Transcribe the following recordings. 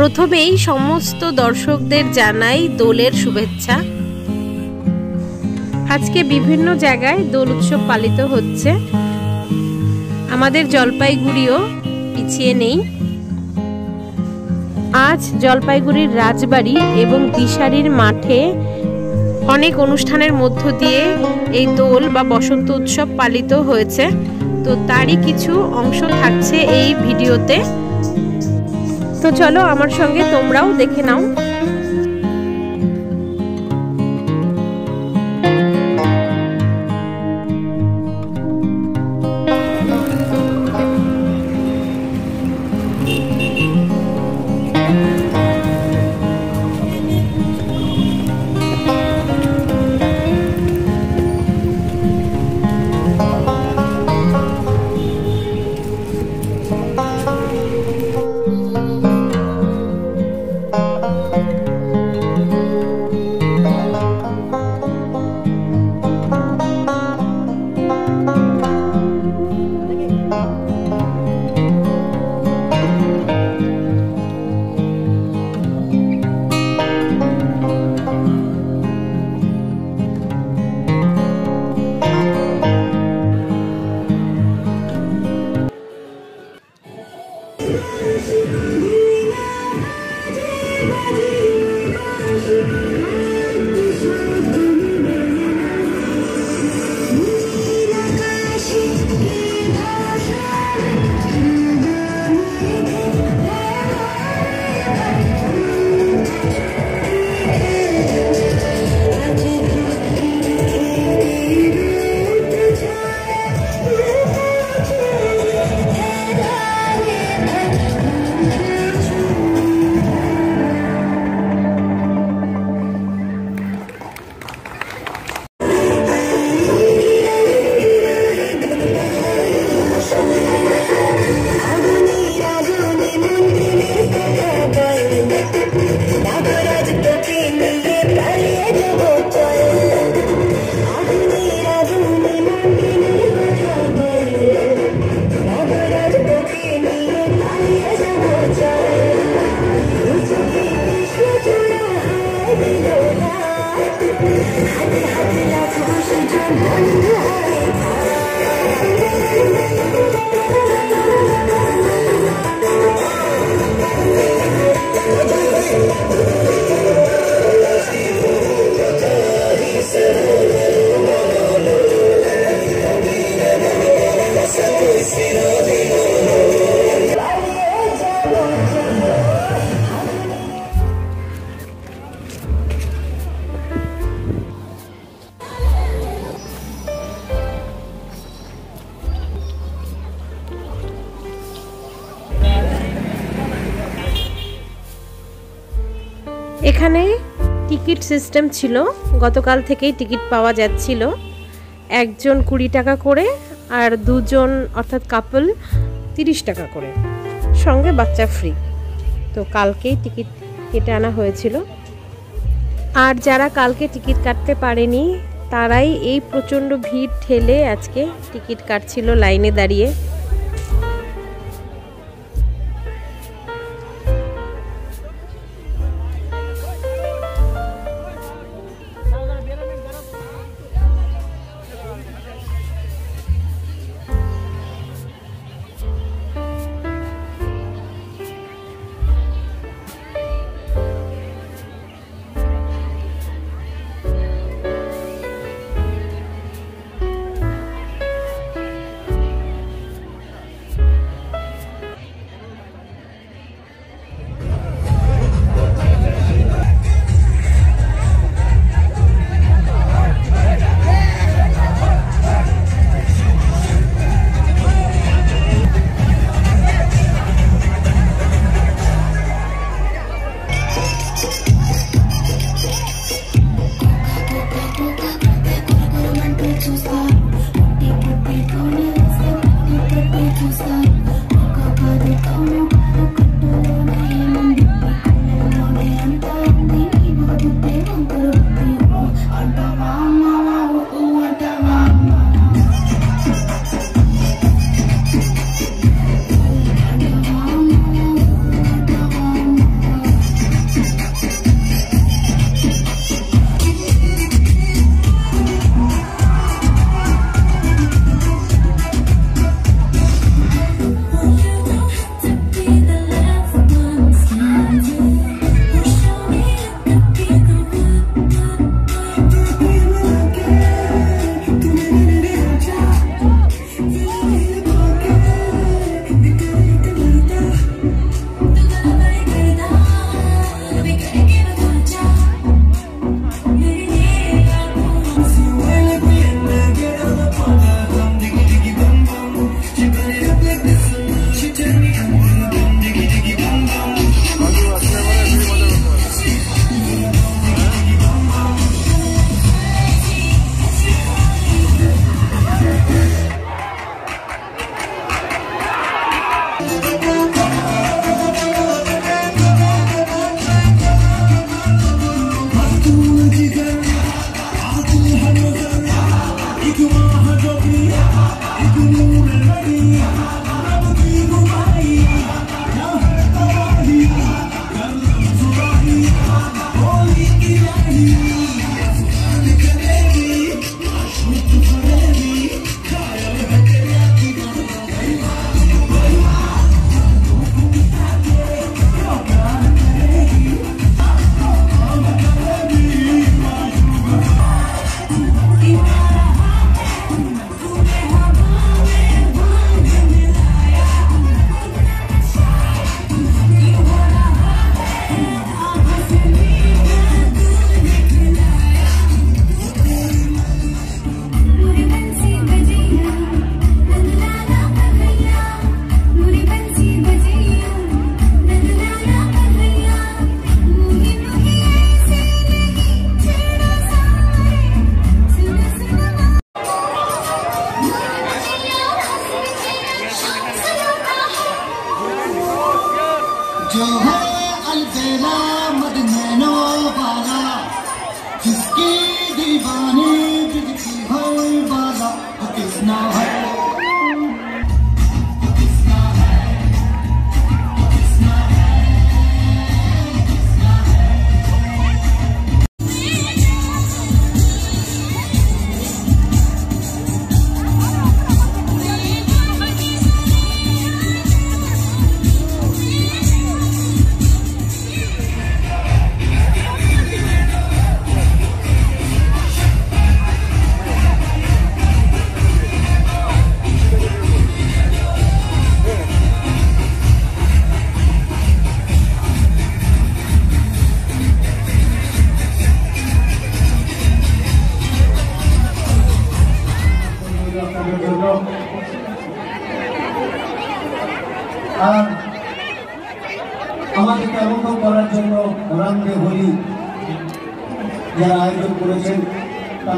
প্রথমেই সমস্ত দর্শকদের জানাই দোলের শুভেচ্ছা। আজকে বিভিন্ন জায়গায় দোল উৎসব পালিত হচ্ছে। আমাদের জলপাইগুড়িও পিছিয়ে নেই। আজ জলপাইগুড়ির রাজবাড়ি এবং দিশারির মাঠে অনেক অনুষ্ঠানের মধ্য দিয়ে এই দোল বা বসন্ত উৎসব পালিত হয়েছে। তো তারই কিছু অংশ থাকছে এই ভিডিওতে। তো চলো আমার সঙ্গে তোমরাও দেখে নাও। Sino এখানে টিকিট সিস্টেম ছিল, গতকাল থেকেই টিকিট পাওয়া যাচ্ছিল। একজন কুড়ি টাকা করে আর দুজন, অর্থাৎ কাপল তিরিশ টাকা করে। সঙ্গে বাচ্চা ফ্রি তো কালকেই টিকিট কেটে আনা হয়েছিল। আর যারা কালকে টিকিট কাটতে পারেনি, তারাই এই প্রচণ্ড ভিড় ঠেলে আজকে টিকিট কাটছিল লাইনে দাঁড়িয়ে।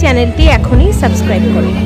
চ্যানেলটি এখনই সাবস্ক্রাইব করুন।